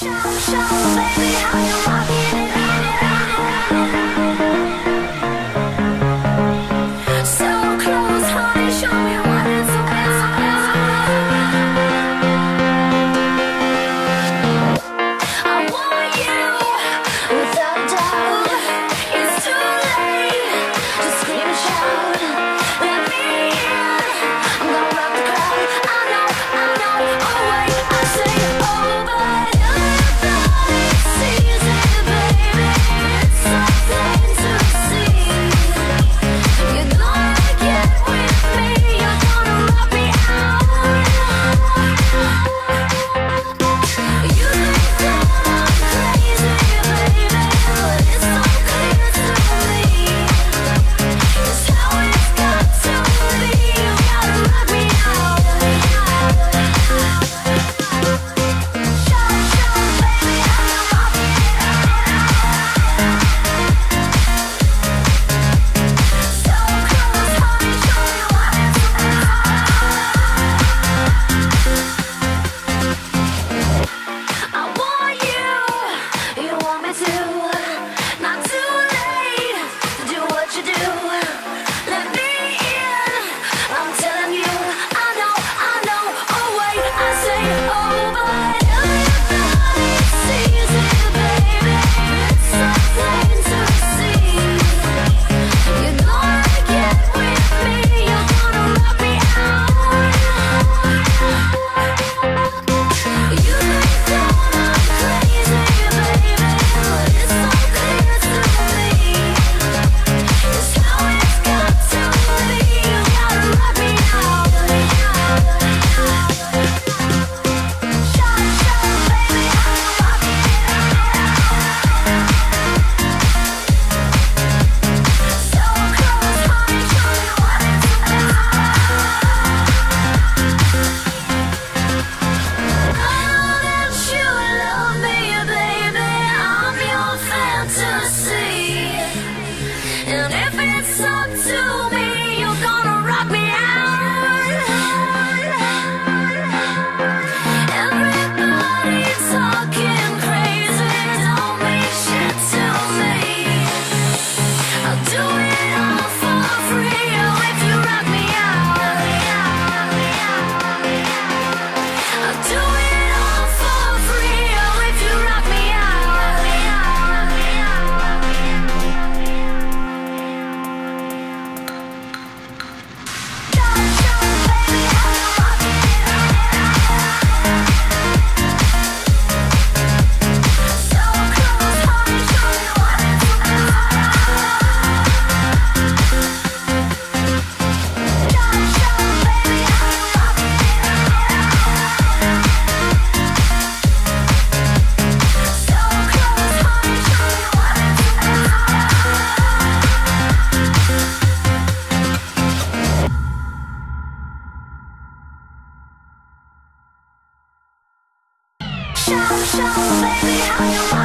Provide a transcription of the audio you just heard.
show, show, baby, how you rock do. show, show, baby, how you